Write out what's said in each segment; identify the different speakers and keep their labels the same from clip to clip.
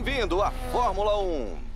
Speaker 1: Bem-vindo à Fórmula 1.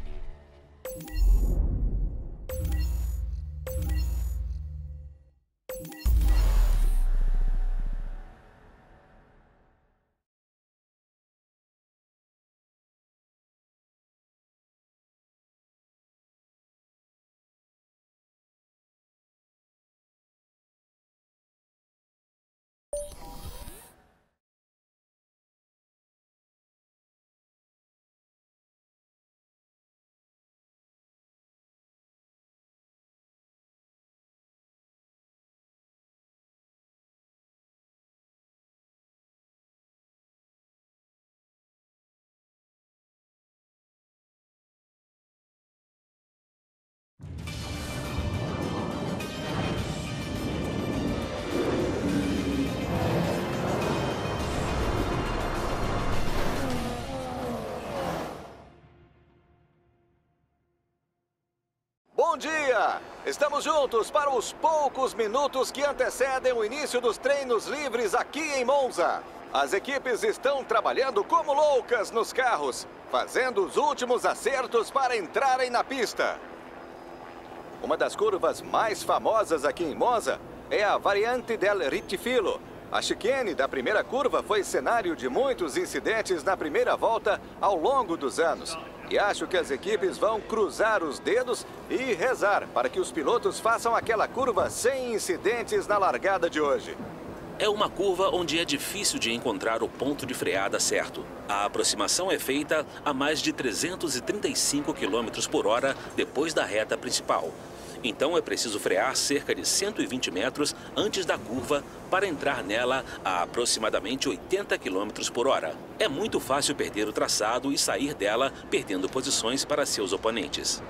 Speaker 1: Dia! Estamos juntos para os poucos minutos que antecedem o início dos treinos livres aqui em Monza. As equipes estão trabalhando como loucas nos carros, fazendo os últimos acertos para entrarem na pista. Uma das curvas mais famosas aqui em Monza é a variante del Ritifilo. A chicane da primeira curva foi cenário de muitos incidentes na primeira volta ao longo dos anos. E acho que as equipes vão cruzar os dedos e rezar para que os pilotos façam aquela curva sem incidentes na largada de hoje.
Speaker 2: É uma curva onde é difícil de encontrar o ponto de freada certo. A aproximação é feita a mais de 335 km por hora depois da reta principal. Então é preciso frear cerca de 120 metros antes da curva para entrar nela a aproximadamente 80 km por hora. É muito fácil perder o traçado e sair dela perdendo posições para seus oponentes.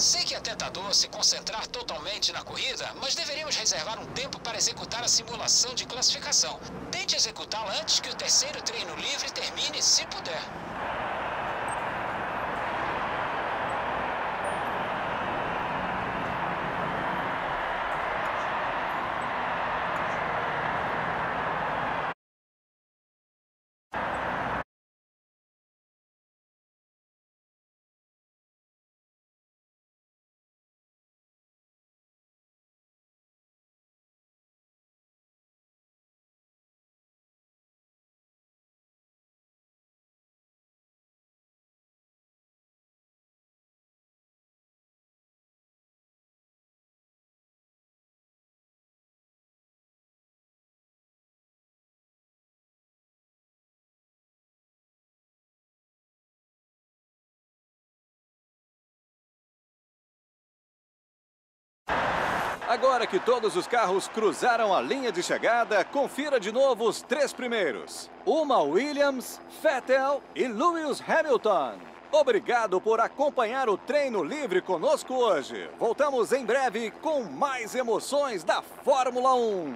Speaker 3: Sei que é tentador se concentrar totalmente na corrida, mas deveríamos reservar um tempo para executar a simulação de classificação. Tente executá-la antes que o terceiro treino livre termine, se puder.
Speaker 1: Agora que todos os carros cruzaram a linha de chegada, confira de novo os três primeiros. Uma Williams, Vettel e Lewis Hamilton. Obrigado por acompanhar o treino livre conosco hoje. Voltamos em breve com mais emoções da Fórmula 1.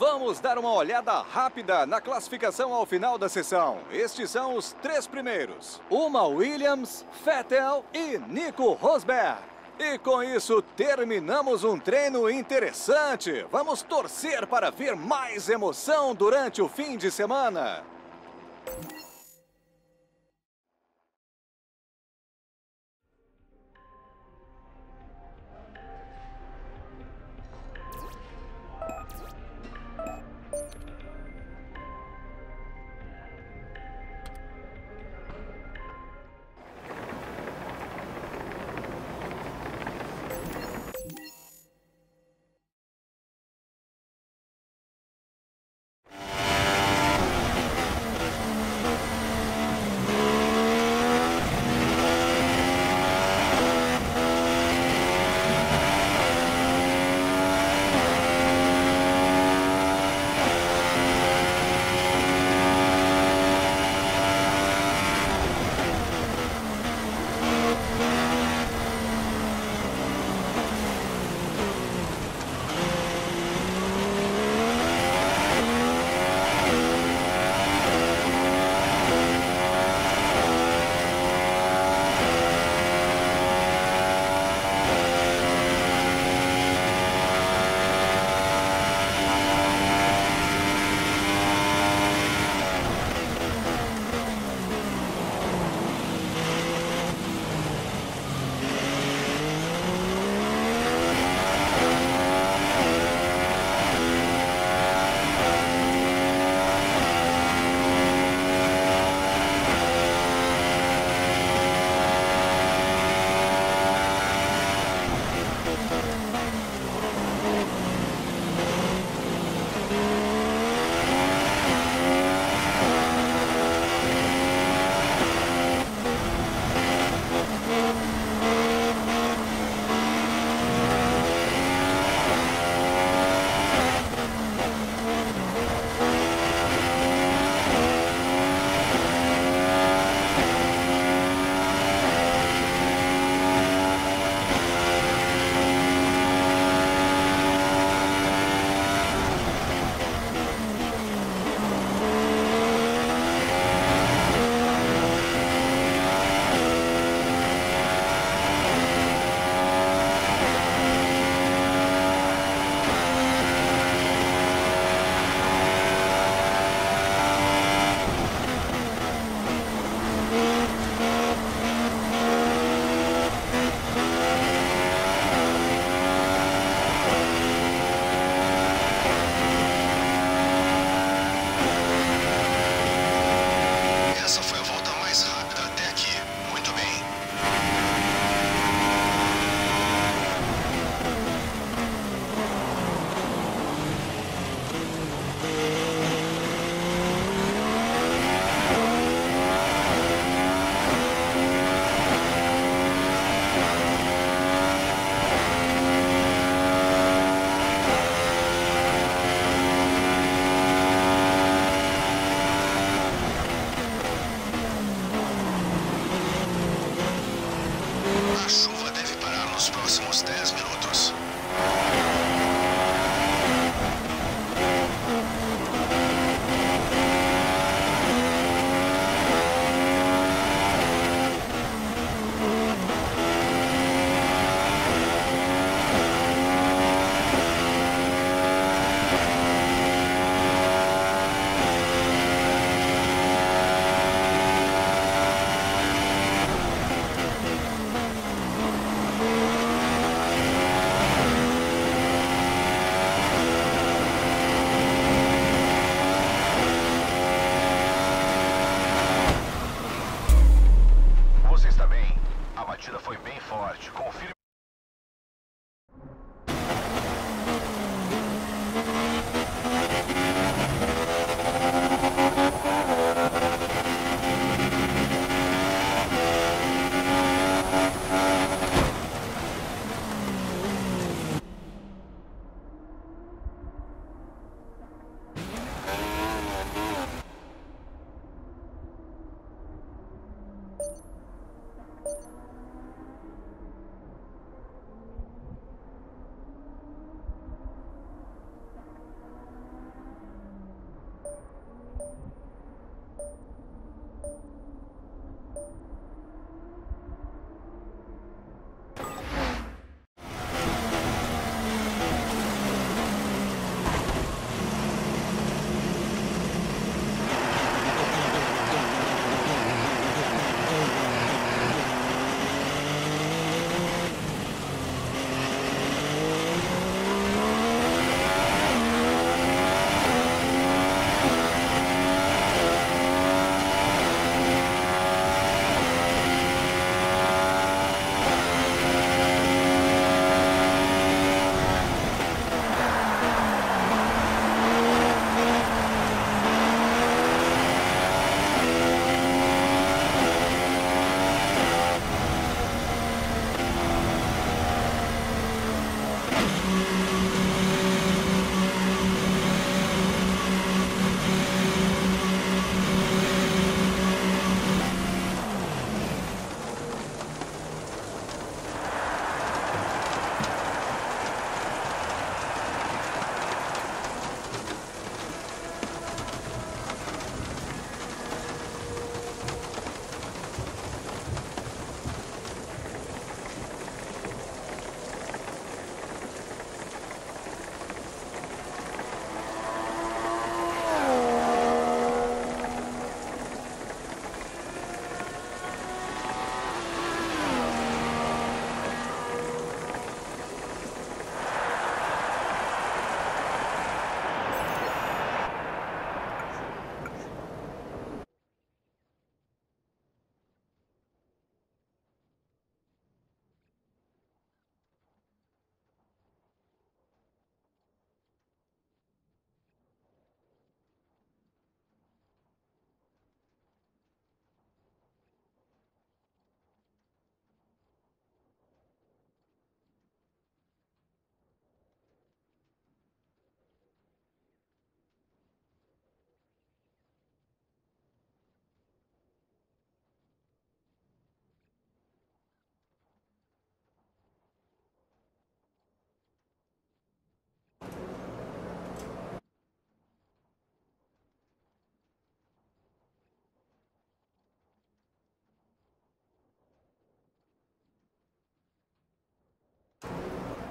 Speaker 1: Vamos dar uma olhada rápida na classificação ao final da sessão. Estes são os três primeiros: Uma Williams, Vettel e Nico Rosberg. E com isso terminamos um treino interessante. Vamos torcer para ver mais emoção durante o fim de semana.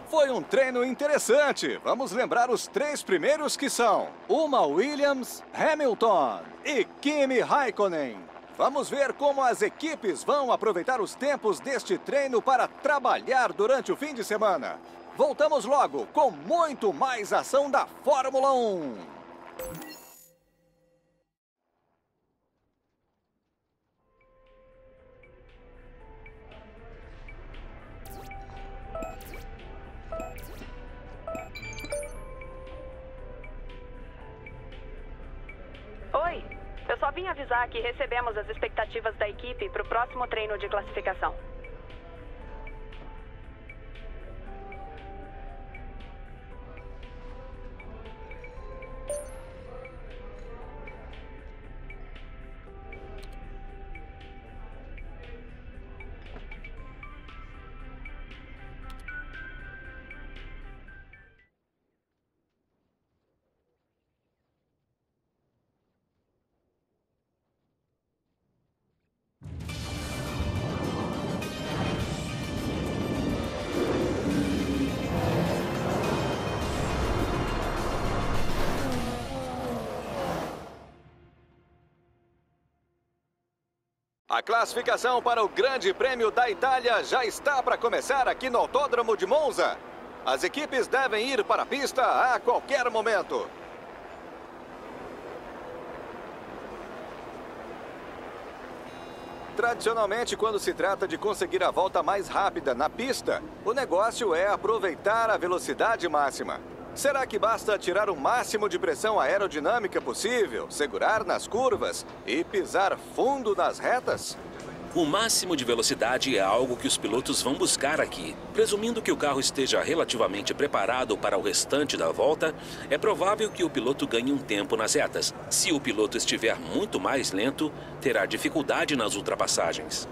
Speaker 4: Foi
Speaker 1: um treino interessante. Vamos lembrar os três primeiros que são Uma Williams, Hamilton e Kimi Raikkonen. Vamos ver como as equipes vão aproveitar os tempos deste treino para trabalhar durante o fim de semana. Voltamos logo com muito mais ação da Fórmula 1.
Speaker 5: Vim avisar que recebemos as expectativas da equipe para o próximo treino de classificação.
Speaker 1: A classificação para o Grande Prêmio da Itália já está para começar aqui no Autódromo de Monza. As equipes devem ir para a pista a qualquer momento. Tradicionalmente, quando se trata de conseguir a volta mais rápida na pista, o negócio é aproveitar a velocidade máxima. Será que basta tirar o máximo de pressão aerodinâmica possível, segurar nas curvas e pisar fundo nas retas?
Speaker 2: O máximo de velocidade é algo que os pilotos vão buscar aqui. Presumindo que o carro esteja relativamente preparado para o restante da volta, é provável que o piloto ganhe um tempo nas retas. Se o piloto estiver muito mais lento, terá dificuldade nas ultrapassagens.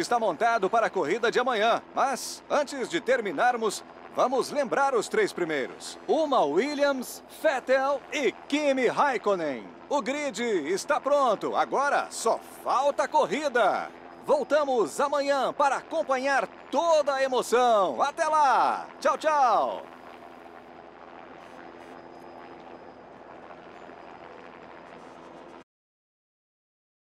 Speaker 1: Está montado para a corrida de amanhã, mas antes de terminarmos, vamos lembrar os três primeiros. Uma Williams, Vettel e Kimi Raikkonen. O grid está pronto, agora só falta a corrida. Voltamos amanhã para acompanhar toda a emoção. Até lá! Tchau, tchau!